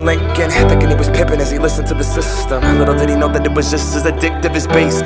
Lincoln, thinking he was pimping as he listened to the system. Little did he know that it was just as addictive as bass.